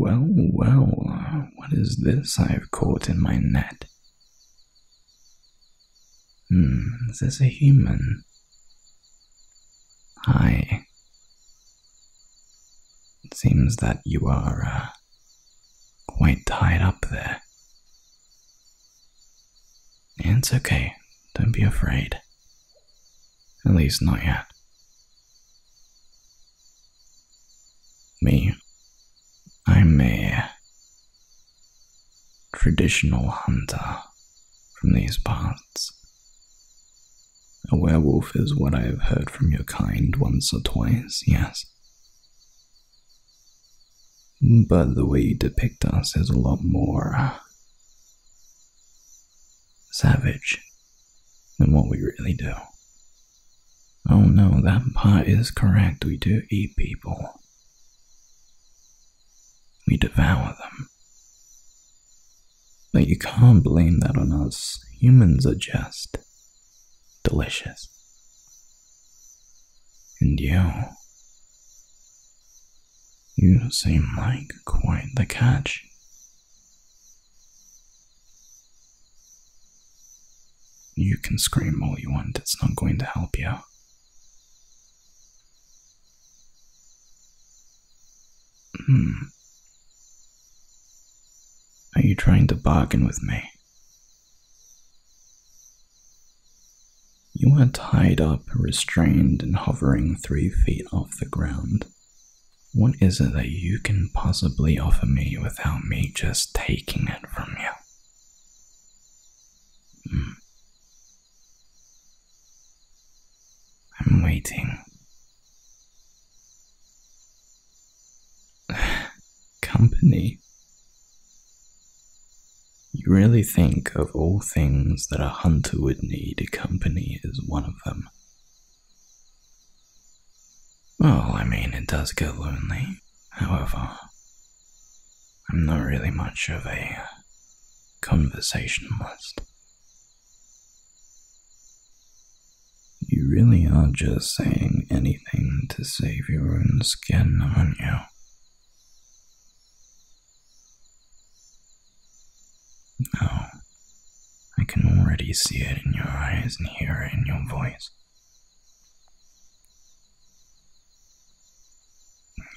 Well, well, what is this I've caught in my net? Hmm, is this a human? Hi. It seems that you are uh, quite tied up there. It's okay, don't be afraid. At least not yet. Me, I'm a traditional hunter from these parts. A werewolf is what I have heard from your kind once or twice, yes. But the way you depict us is a lot more uh, savage than what we really do. Oh no, that part is correct. We do eat people. We devour them. But you can't blame that on us. Humans are just delicious. And you. You seem like quite the catch. You can scream all you want, it's not going to help you. Hmm. Are you trying to bargain with me? You are tied up, restrained, and hovering three feet off the ground. What is it that you can possibly offer me without me just taking it from you? Hmm. I'm waiting. Company. Really think of all things that a hunter would need, company is one of them. Well, I mean, it does get lonely. However, I'm not really much of a uh, conversationalist. You really are just saying anything to save your own skin, aren't you? No, I can already see it in your eyes and hear it in your voice.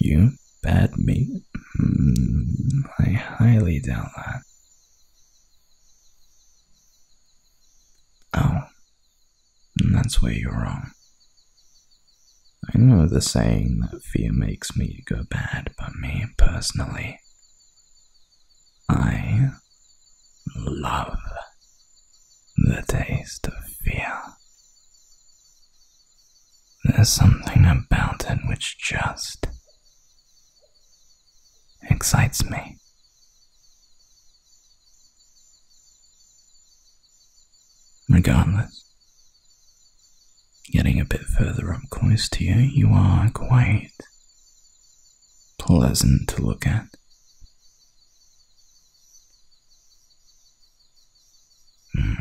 You bad me? Hmm, I highly doubt that. Oh, that's where you're wrong. I know the saying that fear makes me go bad, but me personally, I love the taste of fear. There's something about it which just excites me. Regardless, getting a bit further up close to you, you are quite pleasant to look at. Hmm.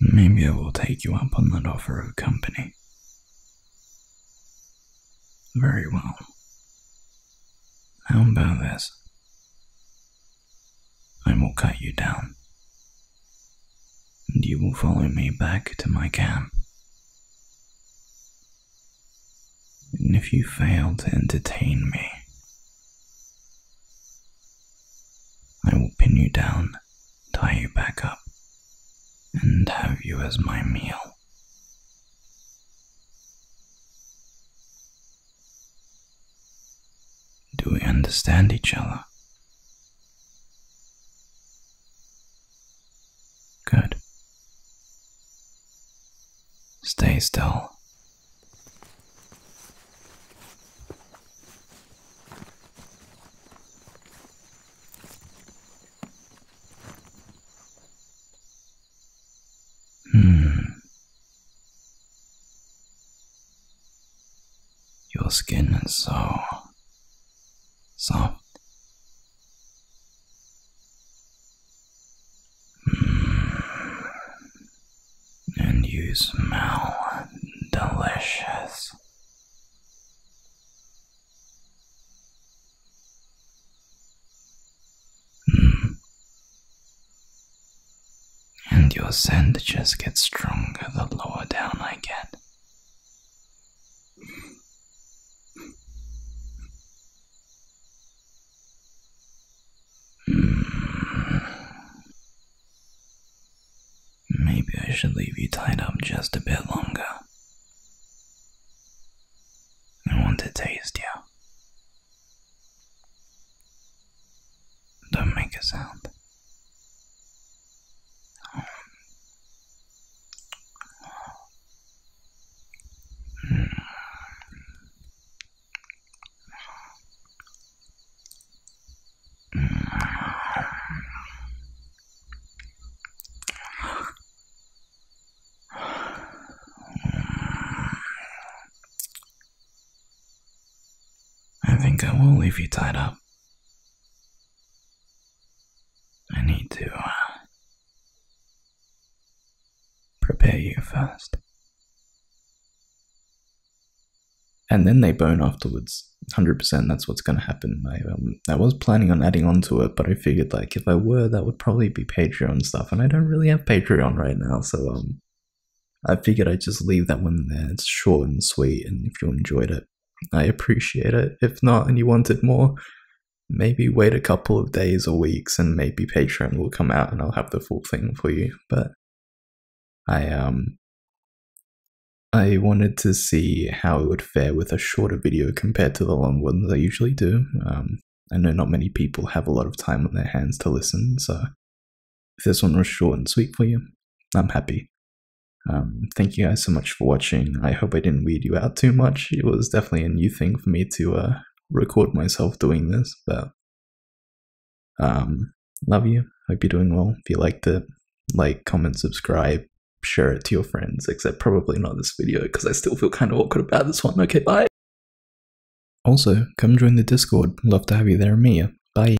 Maybe I will take you up on that offer of company. Very well. How about this? I will cut you down, and you will follow me back to my camp. And if you fail to entertain me, I will pin you down, tie you back up, and have you as my meal. Do we understand each other? Good. Stay still. skin is so soft. Mm. And you smell delicious. Mm. And your scent just gets stronger the lower down I get. Hmm. Maybe I should leave you tied up just a bit longer. I want to taste you. Don't make a sound. I think I will leave you tied up. I need to uh, prepare you first. And then they bone afterwards. 100% that's what's going to happen. I, um, I was planning on adding on to it, but I figured like if I were, that would probably be Patreon stuff. And I don't really have Patreon right now, so um, I figured I'd just leave that one there. It's short and sweet, and if you enjoyed it, I appreciate it. If not, and you wanted more, maybe wait a couple of days or weeks, and maybe Patreon will come out, and I'll have the full thing for you. But I um, I wanted to see how it would fare with a shorter video compared to the long ones I usually do. Um, I know not many people have a lot of time on their hands to listen, so if this one was short and sweet for you, I'm happy. Um, thank you guys so much for watching. I hope I didn't weed you out too much. It was definitely a new thing for me to uh, record myself doing this, but um, love you. Hope you're doing well. If you liked it, like, comment, subscribe, share it to your friends, except probably not this video because I still feel kind of awkward about this one. Okay, bye. Also, come join the Discord. Love to have you there, Mia. Bye.